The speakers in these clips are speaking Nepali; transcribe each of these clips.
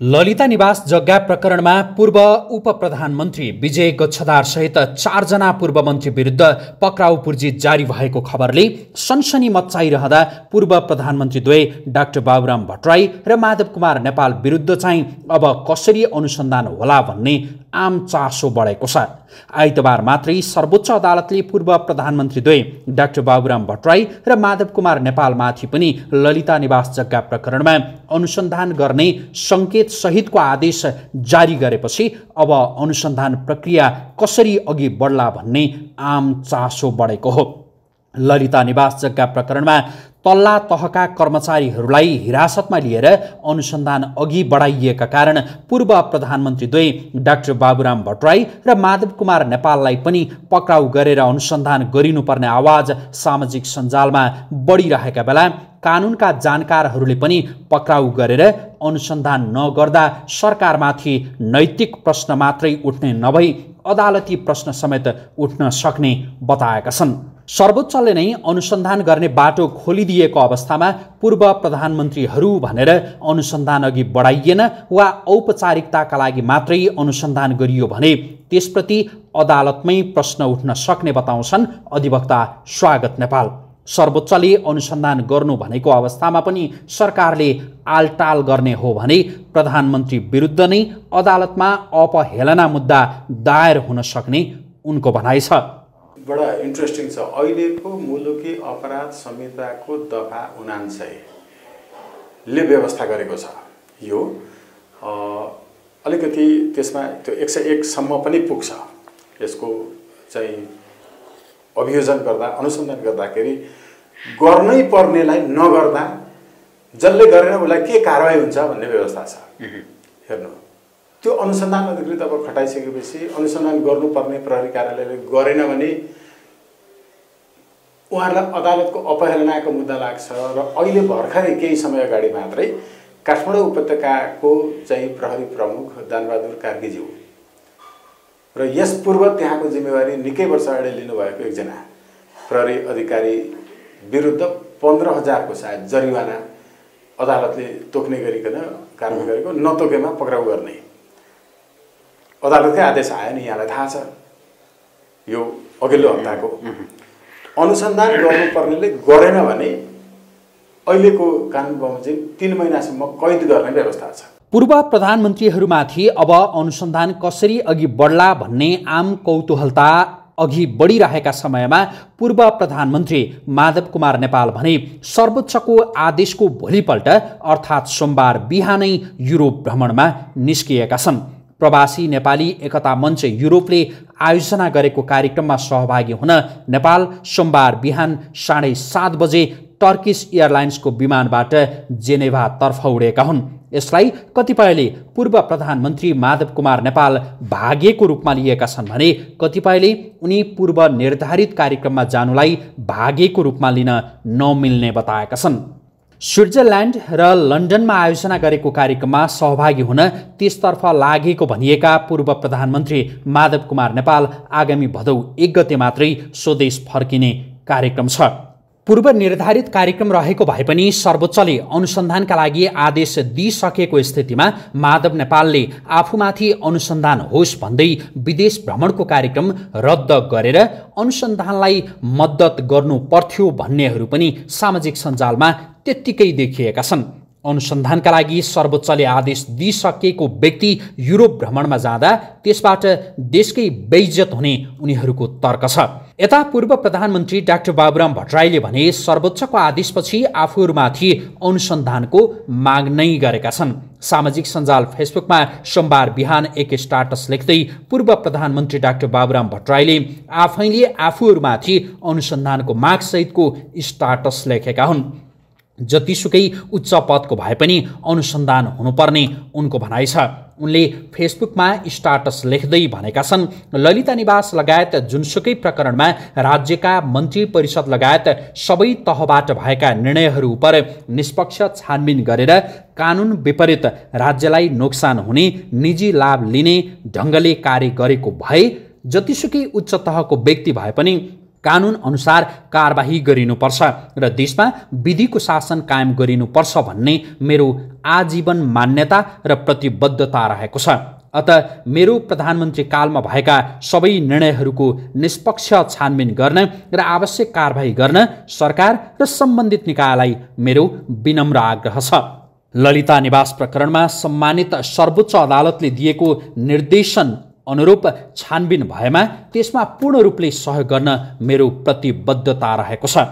ललिता निवास जग्गा प्रकरणमा पूर्व उप प्रधानमन्त्री विजय गच्छदारसहित चारजना पूर्व मन्त्री विरुद्ध पक्राउ पूर्जी जारी भएको खबरले सनसनी मचाइरहँदा पूर्व प्रधानमन्त्री द्वय डाक्टर बाबुराम भट्टराई र माधव कुमार नेपाल विरुद्ध चाहिँ अब कसरी अनुसन्धान होला भन्ने आम चासो बढेको छ। आइतबार मात्रै सर्वोच्च अदालतले पूर्व प्रधानमन्त्री द्वय डाक्टर बाबुराम भट्टराई र माधव कुमार नेपालमाथि पनि ललिता निवास जग्गा प्रकरणमा अनुसन्धान गर्ने सङ्केत सहितको आदेश जारी गरेपछि अब अनुसन्धान प्रक्रिया कसरी अघि बढ्ला भन्ने आम चासो बढेको हो। ललिता निवास जग्गा प्रकरणमा तल्ला तहका कर्मचारीहरूलाई हिरासतमा लिएर अनुसन्धान अघि बढाइएका कारण पूर्व प्रधानमन्त्री द्वै डाक्टर बाबुराम भट्टराई र माधव कुमार नेपाललाई पनि पक्राउ गरेर अनुसन्धान गरिनुपर्ने आवाज सामाजिक सञ्जालमा बढिरहेका बेला कानुनका जानकारहरूले पनि पक्राउ गरेर अनुसन्धान नगर्दा सरकारमाथि नैतिक प्रश्न मात्रै उठ्ने नभई अदालती प्रश्न समेत उठ्न सक्ने बताएका छन्। सर्वोच्चले नै अनुसन्धान गर्ने बाटो खोलिदिएको अवस्थामा पूर्व प्रधानमन्त्रीहरू भनेर अनुसन्धान अघि बढाइएन वा औपचारिकताका लागि मात्रै अनुसन्धान गरियो भने त्यसप्रति अदालतमै प्रश्न उठ्न सक्ने बताउँछन् अधिवक्ता स्वागत नेपाल। सर्वोच्चले अनुसन्धान गर्नु भनेको अवस्थामा पनि सरकारले आलटाल गर्ने हो भने प्रधानमन्त्री विरुद्ध नै अदालतमा अपहेलना मुद्दा दायर हुन सक्ने उनको भनाइ छ। बडा इन्ट्रेस्टिङ छ। अहिलेको मुलुकी अपराध संहिताको दफा उनान्सयले व्यवस्था गरेको छ। यो अलिकति त्यसमा त्यो एक सय एकसम्म पनि पुग्छ। यसको चाहिँ अभियोजन गर्दा अनुसन्धान गर्दाखेरि गर्नै पर्नेलाई नगर्दा जसले गरेन उसलाई के कारवाही हुन्छ भन्ने व्यवस्था छ। हेर्नु। त्यो अनुसन्धान अधिकृत अब खटाइसकेपछि अनुसन्धान गर्नुपर्ने प्रहरी कार्यालयले गरेन भने उहाँहरूलाई अदालतको अपहेलनाको मुद्दा लाग्छ र अहिले भर्खरै केही समय अगाडि मात्रै काठमाडौँ उपत्यकाको चाहिँ प्रहरी प्रमुख दानबहादुर कार्कीज्यू र यस पूर्व त्यहाँको जिम्मेवारी निकै वर्ष अगाडि लिनुभएको एकजना प्रहरी अधिकारी विरुद्ध पन्ध्र हजारको सायद जरिवाना अदालतले तोक्ने गरिकन कारवाही गरेको नतोकेमा पक्राउ गर्ने। अदालतकै आदेश आयो नि यहाँलाई थाहा छ यो अघिल्लो हप्ताको अनुसन्धान गर्नुपर्नेले गरेन भने अहिलेको कानुन बमोजिम तिन महिनासम्म कैद गर्ने व्यवस्था छ पूर्व प्रधानमन्त्रीहरूमाथि अब अनुसन्धान कसरी अघि बढ्ला भन्ने आम कौतूहलता अघि बढिरहेका समयमा पूर्व प्रधानमन्त्री माधव कुमार नेपाल भने सर्वोच्चको आदेशको भोलिपल्ट अर्थात् सोमबार बिहानै युरोप भ्रमणमा निस्किएका छन्। प्रवासी नेपाली एकता मञ्च युरोपले आयोजना गरेको कार्यक्रममा सहभागी हुन नेपाल सोमबार बिहान साढे सात बजे टर्किस एयरलाइन्सको विमानबाट जेनेभातर्फ उडेका हुन्। यसलाई कतिपयले पूर्व प्रधानमन्त्री माधव कुमार नेपाल भागेको रूपमा लिएका छन् भने कतिपयले उनी पूर्व निर्धारित कार्यक्रममा जानुलाई भागेको रूपमा लिन नमिल्ने बताएका छन्। स्विट्जरल्यान्ड र लन्डनमा आयोजना गरेको कार्यक्रममा सहभागी हुन त्यसतर्फ लागेको भनिएका पूर्व प्रधानमन्त्री माधव कुमार नेपाल आगामी भदौ एक गते मात्रै स्वदेश फर्किने कार्यक्रम छ। पूर्व निर्धारित कार्यक्रम रहेको भए पनि सर्वोच्चले अनुसन्धानका लागि आदेश दिइसकेको स्थितिमा माधव नेपालले आफूमाथि अनुसन्धान होस् भन्दै विदेश भ्रमणको कार्यक्रम रद्द गरेर अनुसन्धानलाई मद्दत गर्नु पर्थ्यो भन्नेहरू पनि सामाजिक सञ्जालमा त्यत्तिकै देखिएका छन्। अनुसन्धानका लागि सर्वोच्चले आदेश दिइसकेको व्यक्ति युरोप भ्रमणमा जाँदा त्यसबाट देशकै बेइज्जत हुने उनीहरूको तर्क छ। यता पूर्व प्रधानमन्त्री डाक्टर बाबुराम भट्टराईले भने सर्वोच्चको आदेशपछि आफूहरूमाथि अनुसन्धानको माग नै गरेका छन्। सामाजिक सञ्जाल फेसबुकमा सोमबार बिहान एक स्टाटस लेख्दै पूर्व प्रधानमन्त्री डाक्टर बाबुराम भट्टराईले आफैले आफूहरूमाथि अनुसन्धानको मागसहितको स्टाटस लेखेका हुन्। जतिसुकै उच्च पदको भए पनि अनुसन्धान हुनुपर्ने उनको भनाइ छ। उनले फेसबुकमा स्टाटस लेख्दै भनेका छन् ललिता निवास लगायत जुनसुकै प्रकरणमा राज्यका मन्त्री परिषद लगायत सबै तहबाट भएका निर्णयहरू उप निष्पक्ष छानबिन गरेर कानुन विपरीत राज्यलाई नोक्सान हुने निजी लाभ लिने ढङ्गले कार्य गरेको भए जतिसुकै उच्च तहको व्यक्ति भए पनि कानुन अनुसार कारवाही गरिनुपर्छ र देशमा विधिको शासन कायम गरिनुपर्छ भन्ने मेरो आजीवन मान्यता र प्रतिबद्धता रहेको छ। अत मेरो प्रधानमन्त्री कालमा भएका सबै निर्णयहरूको निष्पक्ष छानबिन गर्न र आवश्यक कारवाही गर्न सरकार र सम्बन्धित निकायलाई मेरो विनम्र आग्रह छ। ललिता निवास प्रकरणमा सम्मानित सर्वोच्च अदालतले दिएको निर्देशन अनुरूप छानबिन भएमा त्यसमा पूर्ण रूपले सहयोग गर्न मेरो प्रतिबद्धता रहेको छ।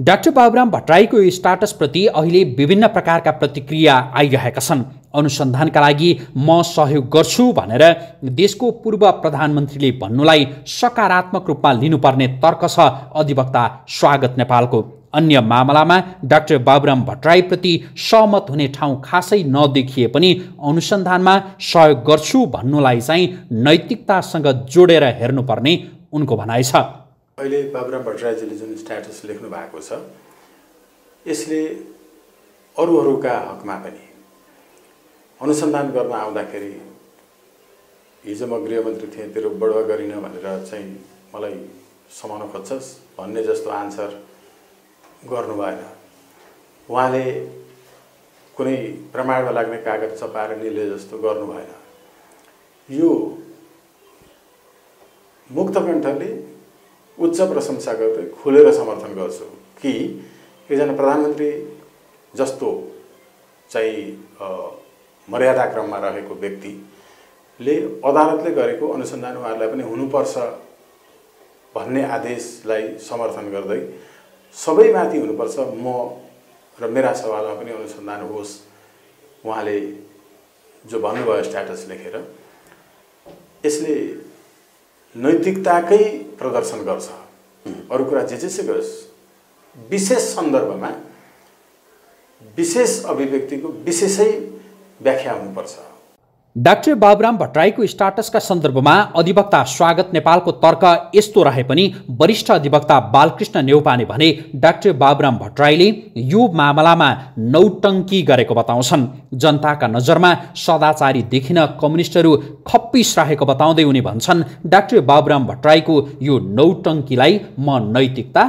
डाक्टर बाबुराम भट्टराईको स्टाटसप्रति अहिले विभिन्न प्रकारका प्रतिक्रिया आइरहेका छन्। अनुसन्धानका लागि म सहयोग गर्छु भनेर देशको पूर्व प्रधानमन्त्रीले भन्नुलाई सकारात्मक रूपमा लिनुपर्ने तर्क छ। अधिवक्ता स्वागत नेपालको। अन्य मामलामा डाक्टर बाबुराम भट्टराईप्रति सहमत हुने ठाउँ खासै नदेखिए पनि अनुसन्धानमा सहयोग गर्छु भन्नुलाई चाहिँ नैतिकतासँग जोडेर हेर्नुपर्ने उनको भनाइ छ। अहिले बाबुराम भट्टराईजीले जुन स्ट्याटस लेख्नु भएको छ यसले अरूहरूका हकमा पनि अनुसन्धान गर्न आउँदाखेरि हिजो म गृहमन्त्री थिएँ तेरो बढुवा गरिन भनेर चाहिँ मलाई समाउन खोज्छस् भन्ने जस्तो आन्सर गर्नु भएन। उहाँले कुनै प्रमाणमा लाग्ने कागज चपाएर निले जस्तो गर्नु भएन। यो मुक्त कण्ठले उच्च प्रशंसा गर्दै खुलेर समर्थन गर्छु कि एकजना प्रधानमन्त्री जस्तो चाहिँ मर्यादाक्रममा रहेको व्यक्तिले अदालतले गरेको अनुसन्धान उहाँहरूलाई पनि हुनुपर्छ भन्ने आदेशलाई समर्थन गर्दै सबैमाथि हुनुपर्छ। म र मेरा सवालमा पनि अनुसन्धान होस् उहाँले जो भन्नुभयो स्ट्याटस लेखेर यसले नैतिकताकै प्रदर्शन गर्छ। अरू कुरा जे जेसै गरोस् विशेष सन्दर्भमा विशेष अभिव्यक्तिको विशेषै व्याख्या हुनुपर्छ। डाक्टर बाबुराम भट्टराईको स्टाटसका सन्दर्भमा अधिवक्ता स्वागत नेपालको तर्क यस्तो रहे पनि वरिष्ठ अधिवक्ता बालकृष्ण नेउपाने भने डाक्टर बाबुराम भट्टराईले यो मामलामा नौटङ्की गरेको बताउँछन्। जनताका नजरमा सदाचारी देखिन कम्युनिस्टहरू खप्पिस रहेको बताउँदै उनी भन्छन् डाक्टर बाबुराम भट्टराईको यो नौटङ्कीलाई म नैतिकता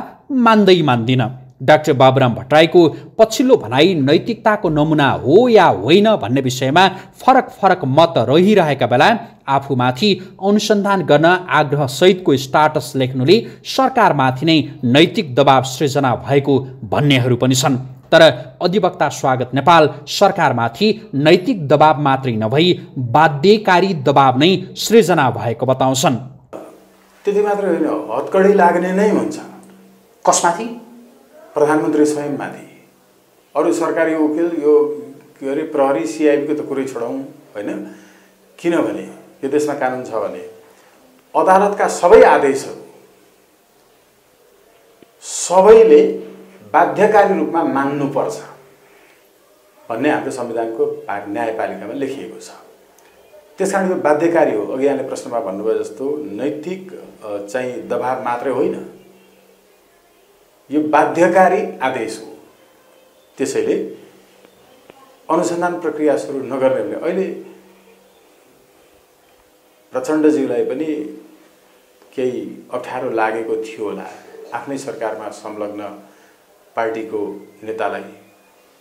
मान्दै मान्दिनँ। डाक्टर बाबुराम भट्टराईको पछिल्लो भनाइ नैतिकताको नमुना हो या होइन भन्ने विषयमा फरक फरक मत रहिरहेका बेला आफूमाथि अनुसन्धान गर्न आग्रहसहितको स्टाटस लेख्नुले सरकारमाथि नै नैतिक दबाव सृजना भएको भन्नेहरू पनि छन्। तर अधिवक्ता स्वागत नेपाल सरकारमाथि नैतिक दबाव मात्रै नभई बाध्यकारी दबाव नै सृजना भएको बताउँछन्। त्यति मात्र होइन हतकडी लाग्ने नै हुन्छ। कसमाथि? प्रधानमन्त्री स्वयंमाथि। अरू सरकारी वकिल यो के अरे प्रहरी सिआइबीको त कुरै छोडौँ होइन? किनभने यो देशमा कानुन छ भने अदालतका सबै आदेशहरू सबैले बाध्यकारी रूपमा मान्नुपर्छ भन्ने हाम्रो संविधानको न्यायपालिकामा लेखिएको छ। त्यस कारण यो बाध्यकारी हो। अघि यहाँले प्रश्नमा भन्नुभयो जस्तो नैतिक चाहिँ दबाब मात्रै होइन। यो बाध्यकारी आदेश हो। त्यसैले अनुसन्धान प्रक्रिया सुरु नगर्ने भने अहिले प्रचण्डज्यूलाई पनि केही अप्ठ्यारो लागेको थियो होला। आफ्नै सरकारमा संलग्न पार्टीको नेतालाई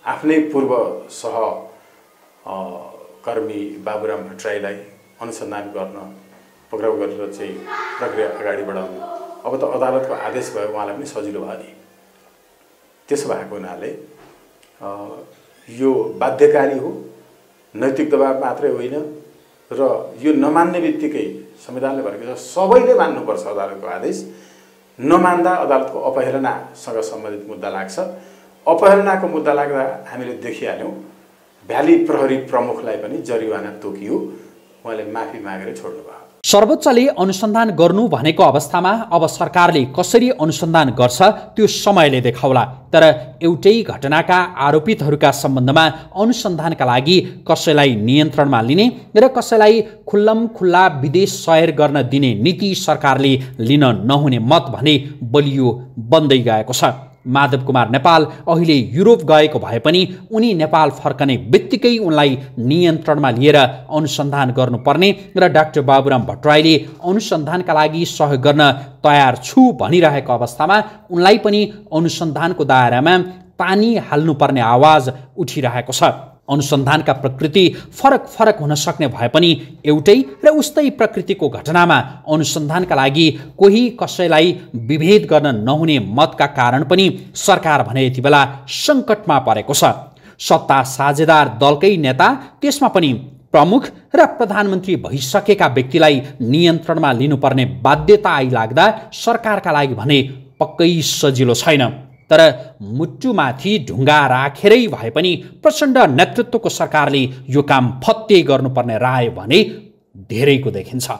आफ्नै पूर्व सह कर्मी बाबुराम भट्टराईलाई अनुसन्धान गर्न पक्राउ गरेर चाहिँ प्रक्रिया अगाडि बढाउनु। अब त अदालतको आदेश भयो उहाँलाई पनि सजिलो भयो। नि त्यसो भएको हुनाले यो बाध्यकारी हो नैतिक दबाब मात्रै होइन र यो नमान्ने बित्तिकै संविधानले भनेको छ सबैले मान्नुपर्छ अदालतको आदेश। नमान्दा अदालतको अपहेलनासँग सम्बन्धित मुद्दा लाग्छ। अपहेलनाको मुद्दा लाग्दा हामीले देखिहाल्यौँ भ्याली प्रहरी प्रमुखलाई पनि जरिवाना तोकियो। उहाँले माफी मागेर छोड्नुभयो। सर्वोच्चले अनुसन्धान गर्नु भनेको अवस्थामा अब सरकारले कसरी अनुसन्धान गर्छ त्यो समयले देखाउला। तर एउटै घटनाका आरोपितहरूका सम्बन्धमा अनुसन्धानका लागि कसैलाई नियन्त्रणमा लिने र कसैलाई खुल्लम खुल्ला विदेश सयर गर्न दिने नीति सरकारले लिन नहुने मत भने बलियो बन्दै गएको छ। माधव कुमार नेपाल अहिले युरोप गएको भए पनि उनी नेपाल फर्कने बित्तिकै उनलाई नियन्त्रणमा लिएर अनुसन्धान गर्नुपर्ने र डाक्टर बाबुराम भट्टराईले अनुसन्धानका लागि सहयोग गर्न तयार छु भनिरहेको अवस्थामा उनलाई पनि अनुसन्धानको दायरामा पानी हाल्नुपर्ने आवाज उठिरहेको छ। अनुसन्धानका प्रकृति फरक फरक हुन सक्ने भए पनि एउटै र उस्तै प्रकृतिको घटनामा अनुसन्धानका लागि कोही कसैलाई विभेद गर्न नहुने मतका कारण पनि सरकार भने यति बेला सङ्कटमा परेको छ। सत्ता साझेदार दलकै नेता त्यसमा पनि प्रमुख र प्रधानमन्त्री भइसकेका व्यक्तिलाई नियन्त्रणमा लिनुपर्ने बाध्यता आइलाग्दा सरकारका लागि भने पक्कै सजिलो छैन। तर मुटुमाथि ढुङ्गा राखेरै भए पनि प्रचण्ड नेतृत्वको सरकारले यो काम फत्ते गर्नुपर्ने राय भने धेरैको देखिन्छ।